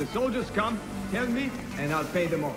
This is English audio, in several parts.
the soldiers come, tell me, and I'll pay them off.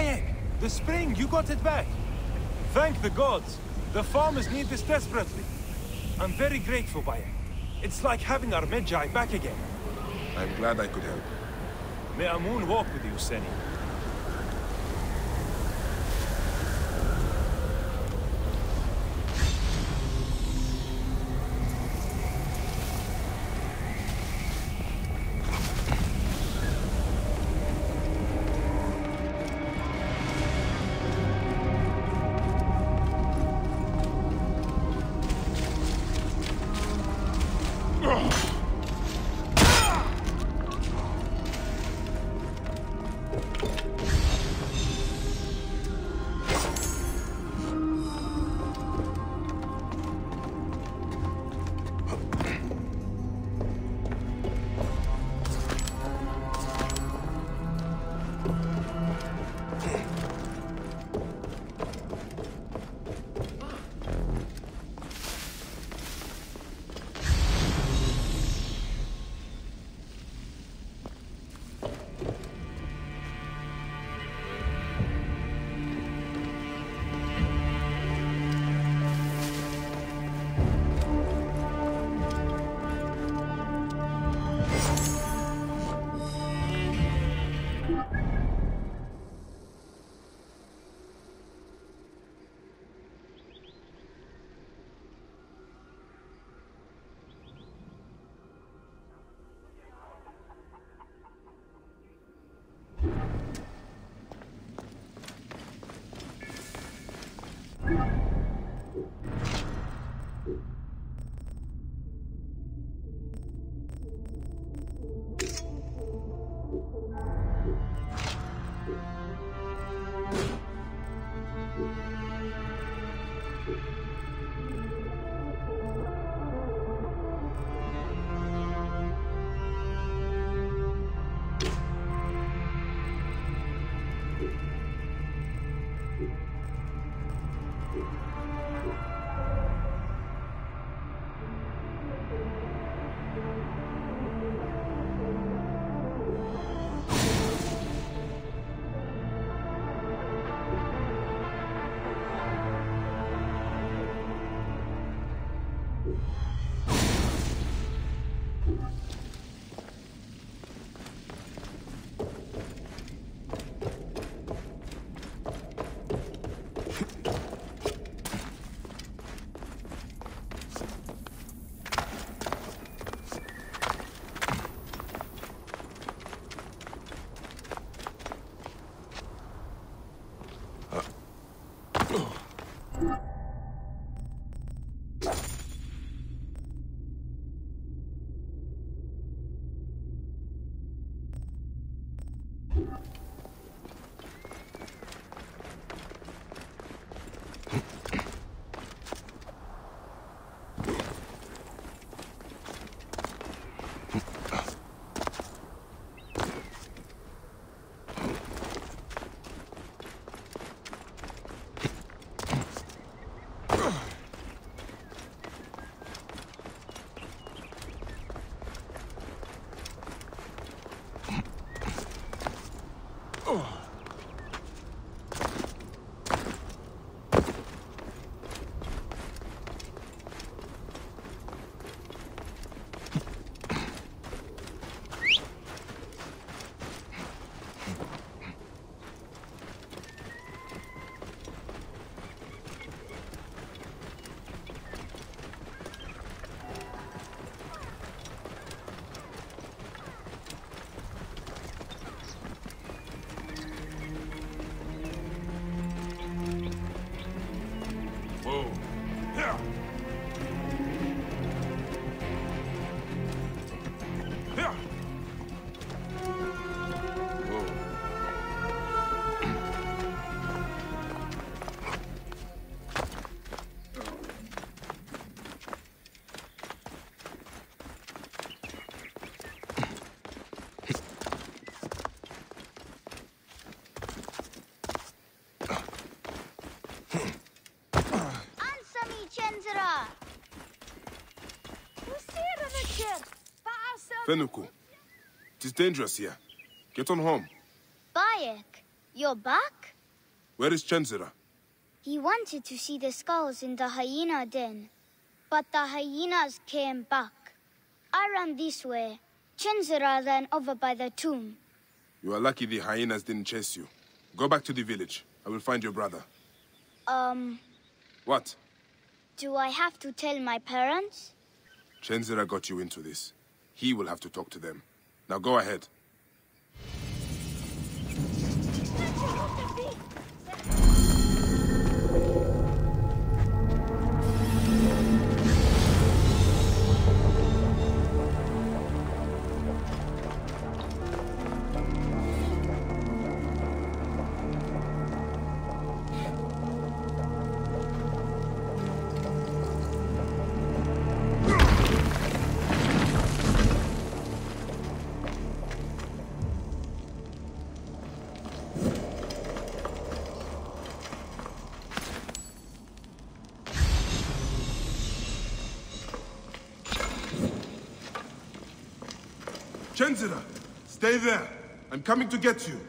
Bayek! The spring, you got it back! Thank the gods! The farmers need this desperately. I'm very grateful, Bayek. It's like having our Medjay back again. I'm glad I could help. May Amun walk with you, Seni. Fenuku, it is dangerous here. Get on home. Bayek, you're back? Where is Chenzira? He wanted to see the skulls in the hyena den, but the hyenas came back. I ran this way. Chenzira ran over by the tomb. You are lucky the hyenas didn't chase you. Go back to the village. I will find your brother. Um, What? do I have to tell my parents? Chenzira got you into this. He will have to talk to them. Now go ahead. Chenzira, stay there. I'm coming to get you.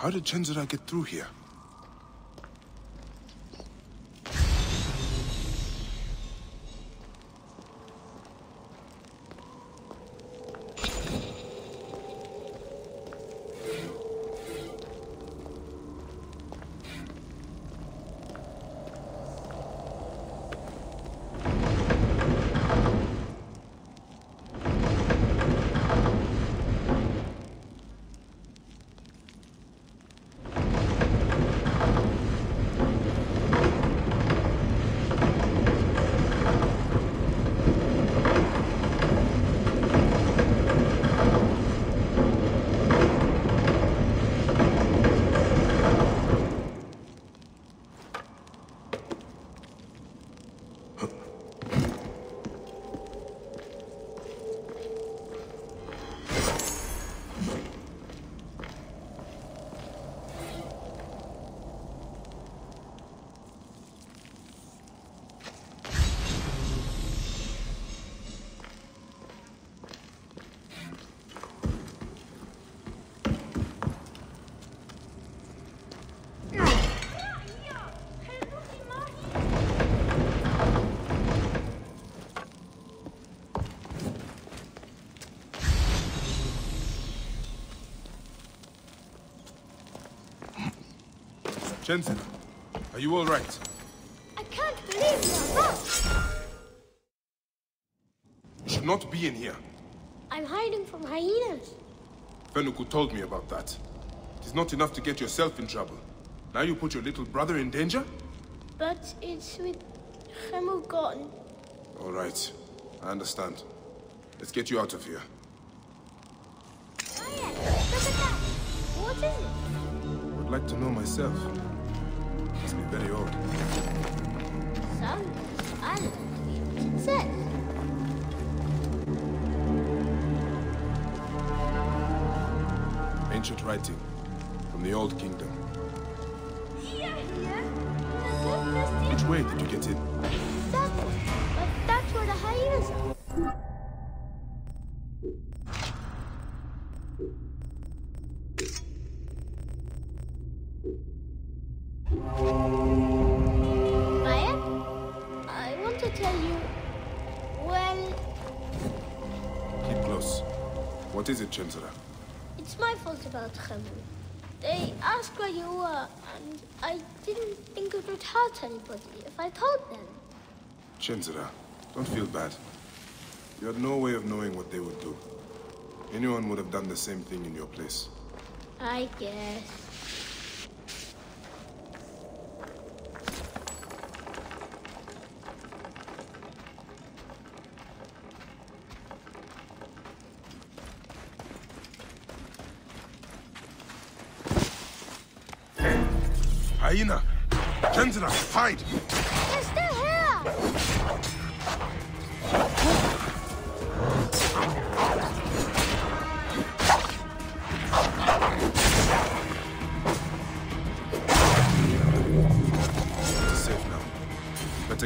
How did Chenzira get through here? Jensen, are you all right? I can't believe you're back. You should not be in here. I'm hiding from hyenas. Fenuku told me about that. It is not enough to get yourself in trouble. Now you put your little brother in danger? But it's with Khemu gone. All right. I understand. Let's get you out of here. Oh, Look at that. What is it? I would like to know myself. Be very old. Some island. Ancient writing from the Old Kingdom. Which way did you get in? That way. That's where the hyenas are. What is it, Chenzira? it's my fault about Khemu. They asked where you were, and I didn't think it would hurt anybody if I told them. Chenzira, don't feel bad. You had no way of knowing what they would do. Anyone would have done the same thing in your place. I guess.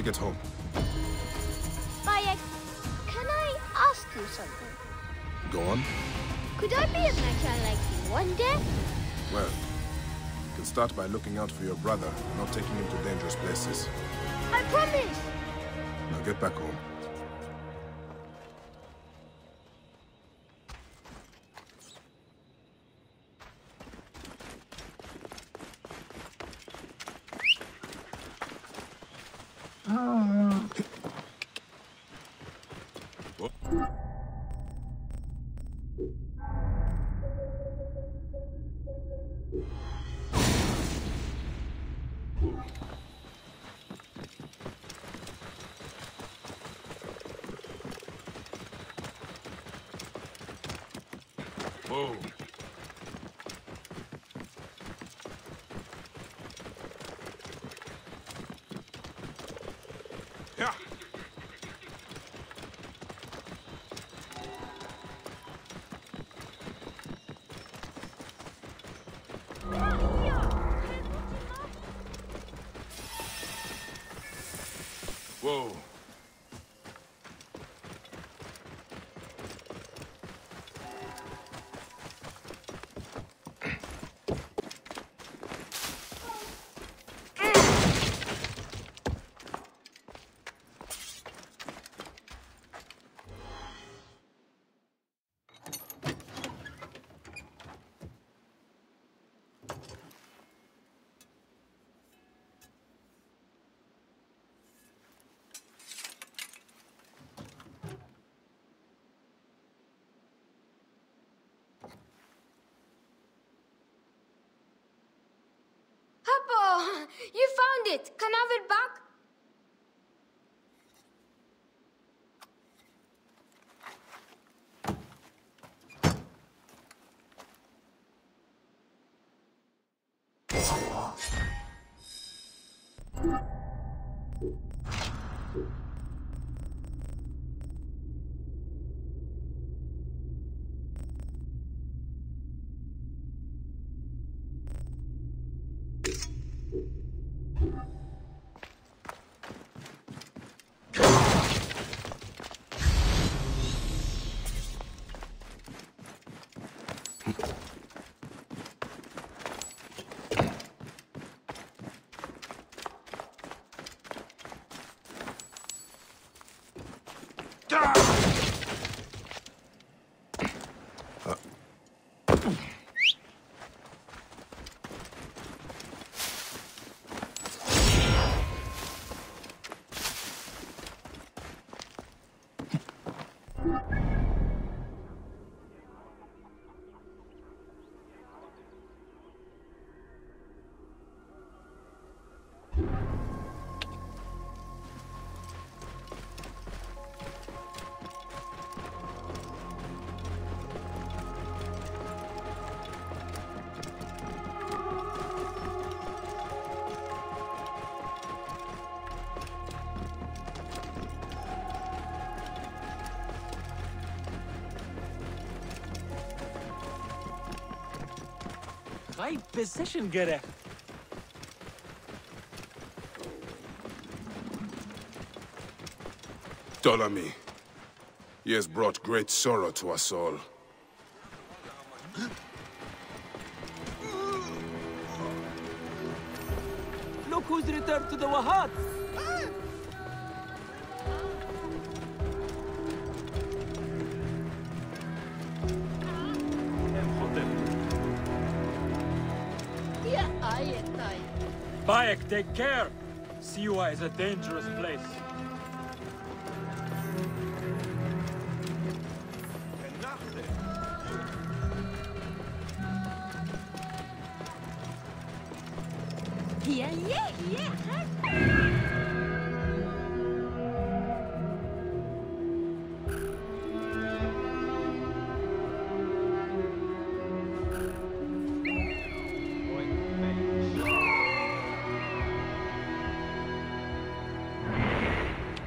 Better get home. Bayek, can I ask you something? Go on. Could I be a Medjay like you one day? Well, you can start by looking out for your brother, not taking him to dangerous places. I promise! Now get back home. Whoa. You found it. Can I have it back? Doctor! Right position gerek. Ptolemy. He has brought great sorrow to us all. Look who's returned to the Wahat. Bayek, take care. Siwa is a dangerous place.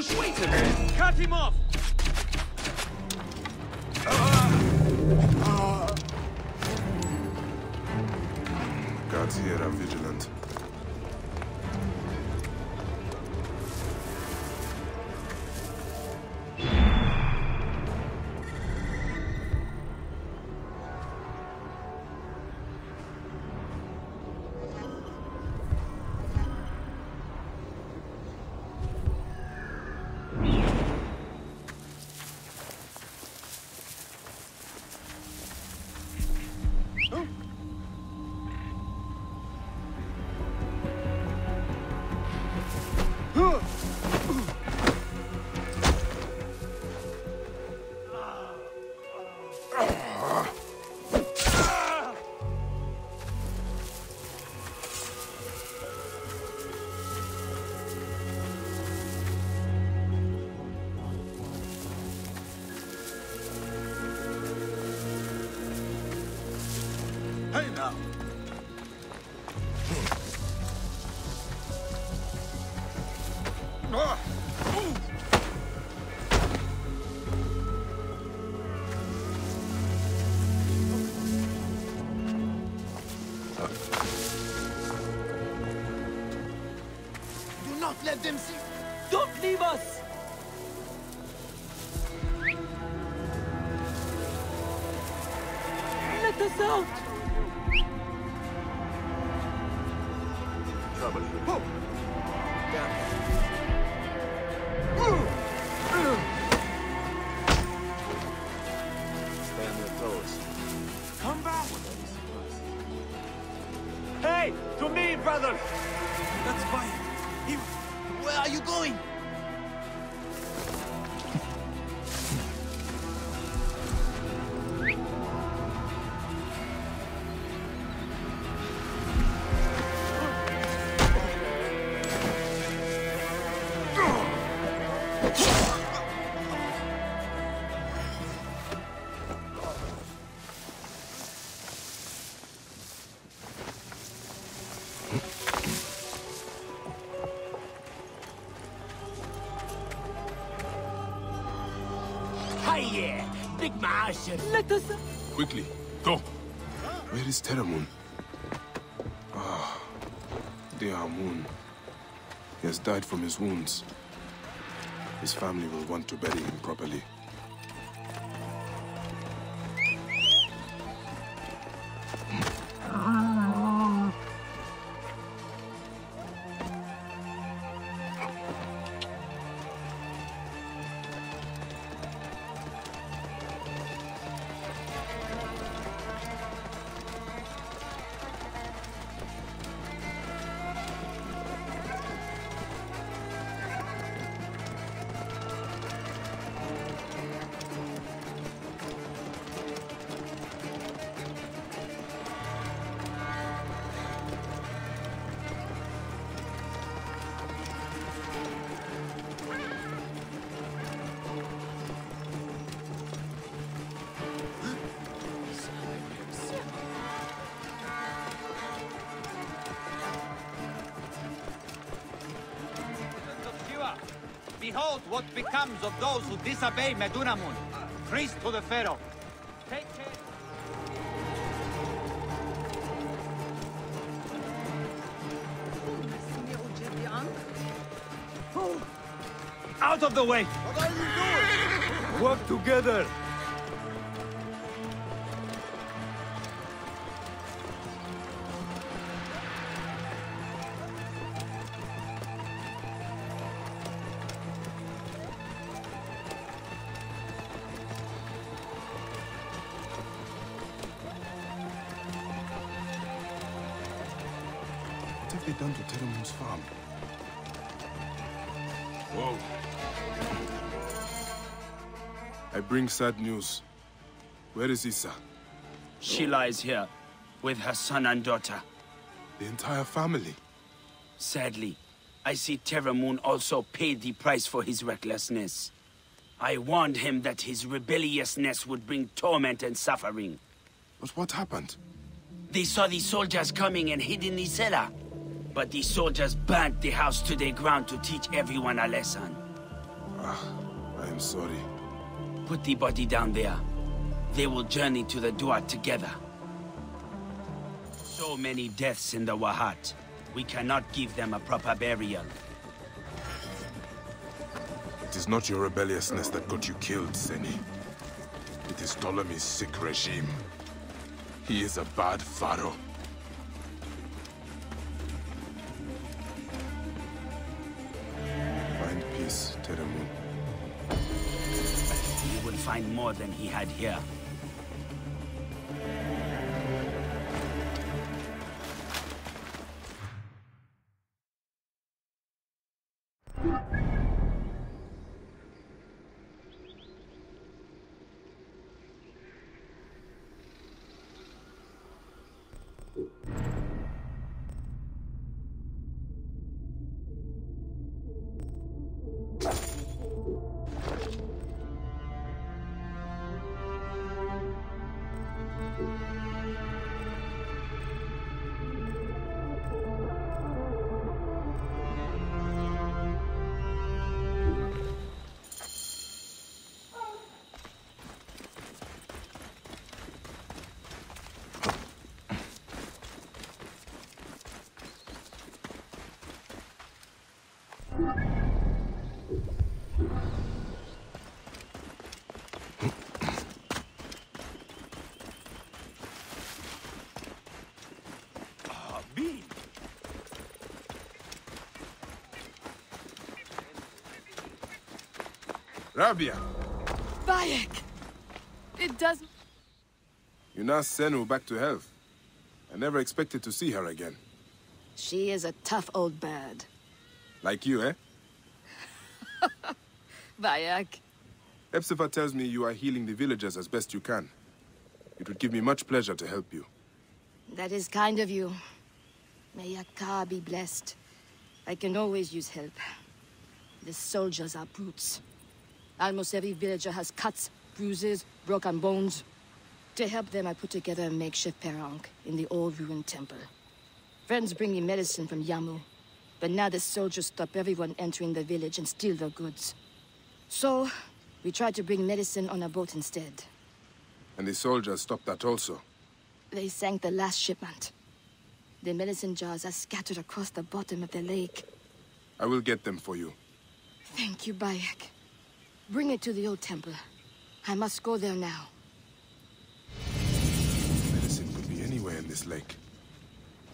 Cut him off! Guards here are vigilant. Now! Hey! To me, brother! That's. He... Where are you going? Died from his wounds. His family will want to bury him properly. Behold what becomes of those who disobey Medunamun, priest to the Pharaoh. Take care. Out of the way! What are you doing? Work together! Bring sad news. Where is Issa? She lies here, with her son and daughter. The entire family. Sadly, I see Terramoon also paid the price for his recklessness. I warned him that his rebelliousness would bring torment and suffering. But what happened? They saw the soldiers coming and hid in the cellar. But the soldiers burnt the house to the ground to teach everyone a lesson. Ah, I am sorry. Put the body down there. They will journey to the Duat together. So many deaths in the Wahat. We cannot give them a proper burial. It is not your rebelliousness that got you killed, Seni. It is Ptolemy's sick regime. He is a bad pharaoh. Find more than he had here. Rabia, Bayek! It does... you nursed Senu back to health. I never expected to see her again. She is a tough old bird. Like you, eh? Bayek. Hepzefa tells me you are healing the villagers as best you can. It would give me much pleasure to help you. That is kind of you. May Yakar be blessed. I can always use help. The soldiers are brutes. Almost every villager has cuts, bruises, broken bones. To help them, I put together a makeshift perang in the old ruined temple. Friends bring me medicine from Yamu. But now the soldiers stop everyone entering the village and steal their goods. So, we tried to bring medicine on a boat instead. And the soldiers stopped that also. They sank the last shipment. The medicine jars are scattered across the bottom of the lake. I will get them for you. Thank you, Bayek. Bring it to the old temple. I must go there now. Medicine could be anywhere in this lake.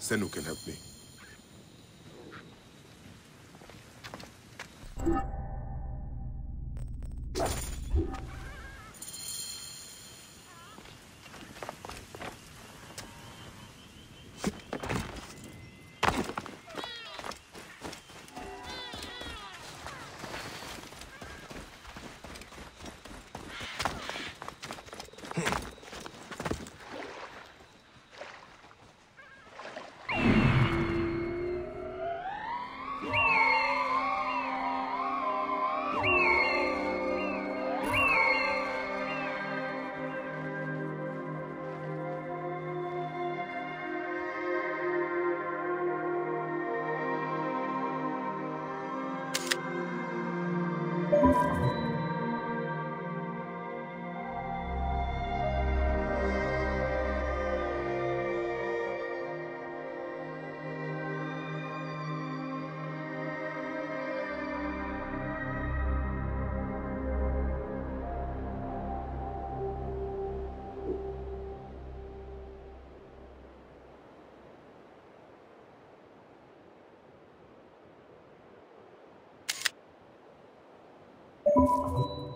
Senu can help me. You